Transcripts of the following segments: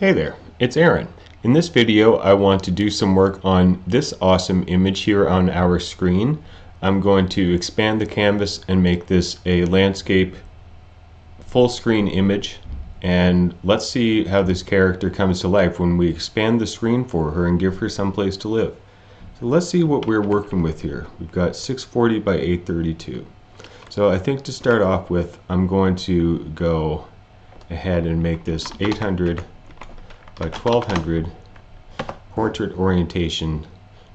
Hey there, it's Aaron. In this video I want to do some work on this awesome image here on our screen. I'm going to expand the canvas and make this a landscape full screen image and let's see how this character comes to life when we expand the screen for her and give her some place to live. So let's see what we're working with here. We've got 640 by 832. So I think to start off with I'm going to go ahead and make this 800 by 1200 portrait orientation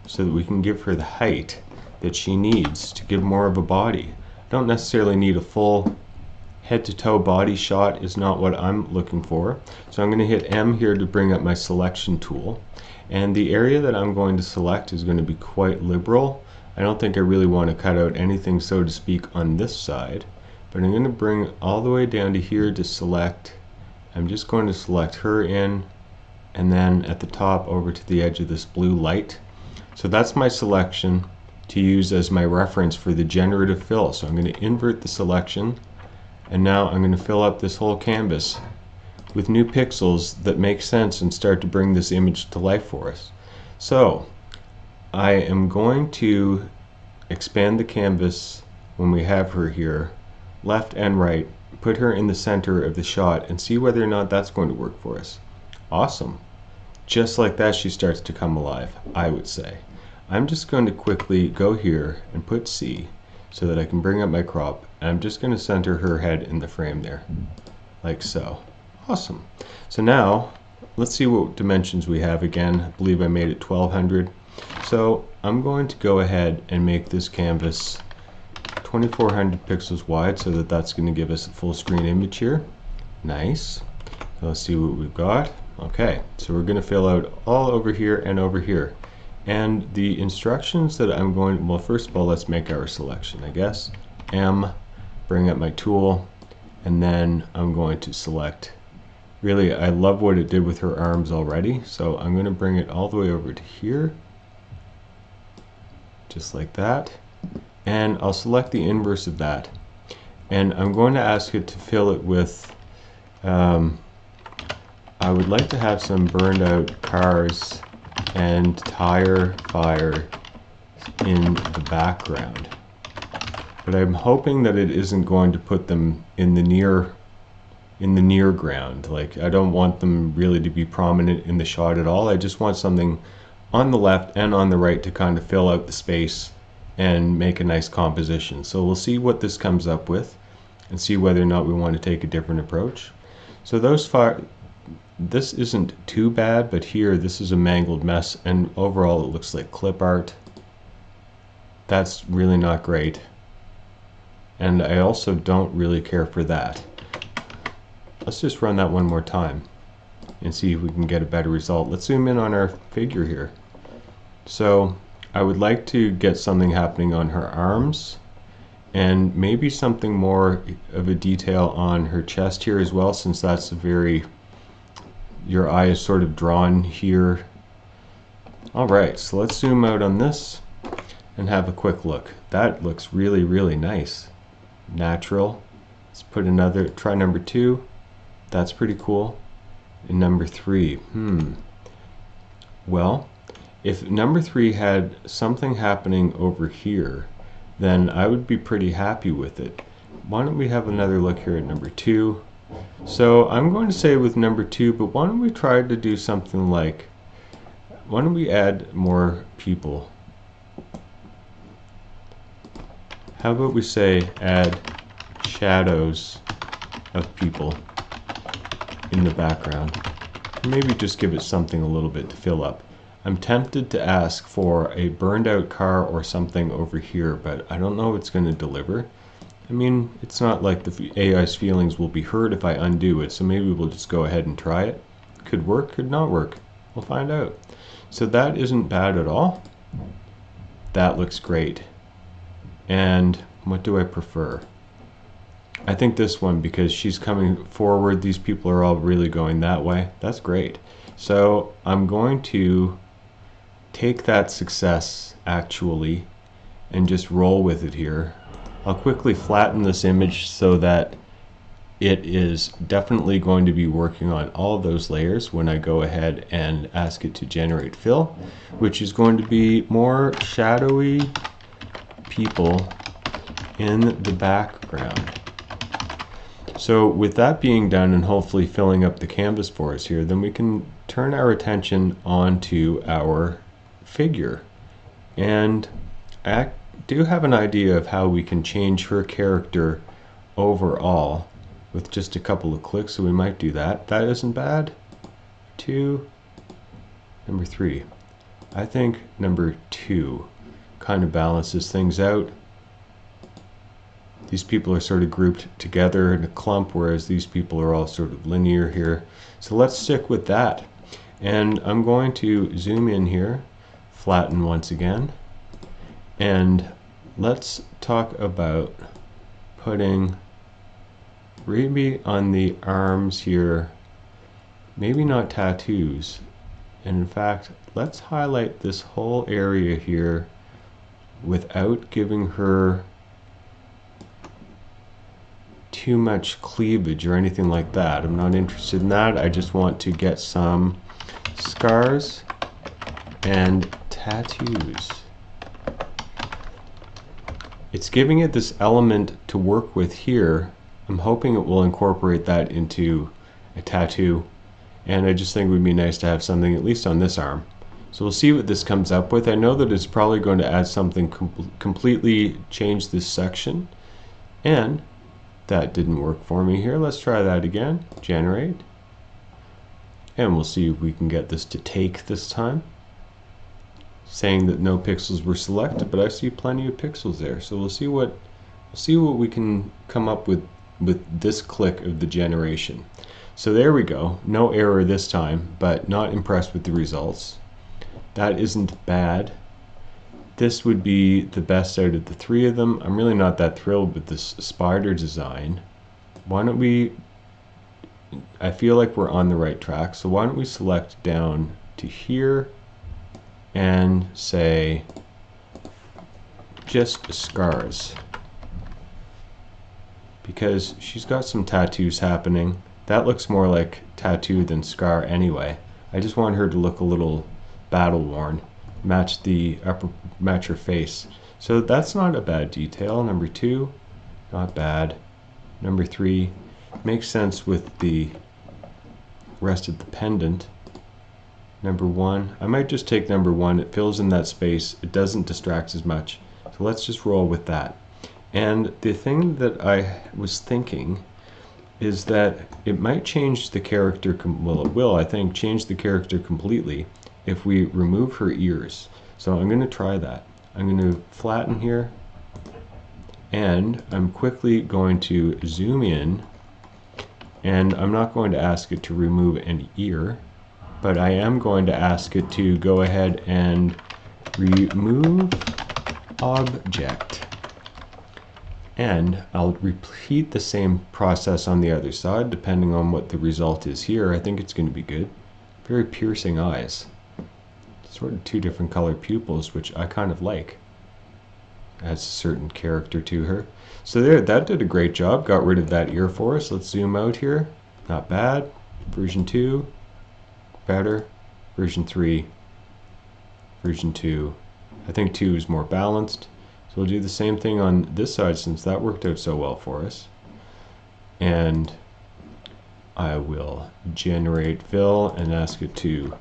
so that we can give her the height that she needs to give more of a body. I don't necessarily need a full head to toe body shot is not what I'm looking for. So I'm going to hit M here to bring up my selection tool. And the area that I'm going to select is going to be quite liberal. I don't think I really want to cut out anything so to speak on this side. But I'm going to bring all the way down to here to select. I'm just going to select her in and then at the top over to the edge of this blue light. So that's my selection to use as my reference for the generative fill. So I'm going to invert the selection and now I'm going to fill up this whole canvas with new pixels that make sense and start to bring this image to life for us. So I am going to expand the canvas when we have her here left and right put her in the center of the shot and see whether or not that's going to work for us. Awesome. Just like that she starts to come alive, I would say. I'm just going to quickly go here and put C so that I can bring up my crop. And I'm just going to center her head in the frame there, like so. Awesome. So now, let's see what dimensions we have again. I believe I made it 1200. So I'm going to go ahead and make this canvas 2400 pixels wide so that that's going to give us a full screen image here. Nice. Let's see what we've got. Okay, so we're going to fill out all over here and over here. And the instructions that I'm going, well first of all let's make our selection I guess. M, bring up my tool, and then I'm going to select. Really, I love what it did with her arms already, so I'm going to bring it all the way over to here. Just like that. And I'll select the inverse of that. And I'm going to ask it to fill it with um, I would like to have some burned out cars and tire fire in the background. But I'm hoping that it isn't going to put them in the near in the near ground. Like I don't want them really to be prominent in the shot at all. I just want something on the left and on the right to kind of fill out the space and make a nice composition. So we'll see what this comes up with and see whether or not we want to take a different approach. So those far this isn't too bad, but here this is a mangled mess and overall it looks like clip art. That's really not great. And I also don't really care for that. Let's just run that one more time and see if we can get a better result. Let's zoom in on our figure here. So I would like to get something happening on her arms and maybe something more of a detail on her chest here as well since that's a very your eye is sort of drawn here. Alright, so let's zoom out on this and have a quick look. That looks really, really nice. Natural. Let's put another, try number two. That's pretty cool. And number three, hmm. Well, if number three had something happening over here, then I would be pretty happy with it. Why don't we have another look here at number two? So I'm going to say with number two, but why don't we try to do something like, why don't we add more people? How about we say add shadows of people in the background? Maybe just give it something a little bit to fill up. I'm tempted to ask for a burned out car or something over here, but I don't know if it's going to deliver. I mean, it's not like the AI's feelings will be hurt if I undo it, so maybe we'll just go ahead and try it. Could work, could not work. We'll find out. So that isn't bad at all. That looks great. And what do I prefer? I think this one because she's coming forward. These people are all really going that way. That's great. So I'm going to take that success actually and just roll with it here. I'll quickly flatten this image so that it is definitely going to be working on all those layers when I go ahead and ask it to generate fill, which is going to be more shadowy people in the background. So with that being done and hopefully filling up the canvas for us here, then we can turn our attention onto our figure. And I do you have an idea of how we can change her character overall with just a couple of clicks, so we might do that. That isn't bad. Two. Number three. I think number two kind of balances things out. These people are sort of grouped together in a clump, whereas these people are all sort of linear here. So let's stick with that. And I'm going to zoom in here, flatten once again, and let's talk about putting maybe on the arms here, maybe not tattoos. And in fact, let's highlight this whole area here without giving her too much cleavage or anything like that. I'm not interested in that. I just want to get some scars and tattoos. It's giving it this element to work with here I'm hoping it will incorporate that into a tattoo and I just think it would be nice to have something at least on this arm. So we'll see what this comes up with. I know that it's probably going to add something com completely change this section and that didn't work for me here. Let's try that again. Generate. And we'll see if we can get this to take this time. Saying that no pixels were selected, but I see plenty of pixels there. So we'll see what see what we can come up with with this click of the generation. So there we go, no error this time, but not impressed with the results. That isn't bad. This would be the best out of the three of them. I'm really not that thrilled with this spider design. Why don't we, I feel like we're on the right track, so why don't we select down to here and say just scars because she's got some tattoos happening. That looks more like tattoo than scar anyway. I just want her to look a little battle worn, match the upper, match her face. So that's not a bad detail. Number two, not bad. Number three, makes sense with the rest of the pendant. Number one, I might just take number one. It fills in that space. It doesn't distract as much. So let's just roll with that. And the thing that I was thinking is that it might change the character, well, it will, I think, change the character completely if we remove her ears. So I'm going to try that. I'm going to flatten here, and I'm quickly going to zoom in, and I'm not going to ask it to remove an ear, but I am going to ask it to go ahead and remove object and I'll repeat the same process on the other side depending on what the result is here. I think it's going to be good. Very piercing eyes. Sort of two different colored pupils, which I kind of like. Adds a certain character to her. So there, that did a great job. Got rid of that ear for us. Let's zoom out here. Not bad. Version 2, better. Version 3, version 2. I think 2 is more balanced. So we'll do the same thing on this side since that worked out so well for us. And I will generate fill and ask it to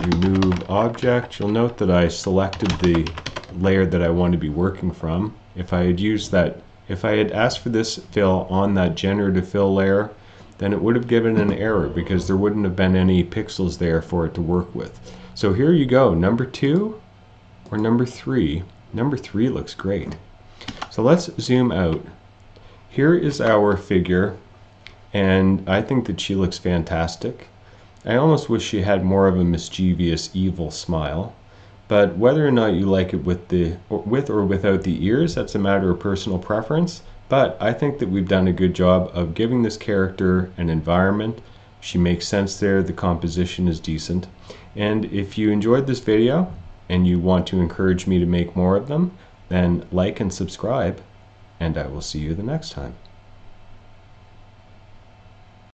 remove object. You'll note that I selected the layer that I want to be working from. If I had used that, if I had asked for this fill on that generative fill layer, then it would have given an error because there wouldn't have been any pixels there for it to work with. So here you go, number two or number three Number three looks great. So let's zoom out. Here is our figure, and I think that she looks fantastic. I almost wish she had more of a mischievous, evil smile. But whether or not you like it with the with or without the ears, that's a matter of personal preference. But I think that we've done a good job of giving this character an environment. She makes sense there. The composition is decent. And if you enjoyed this video, and you want to encourage me to make more of them, then like and subscribe, and I will see you the next time.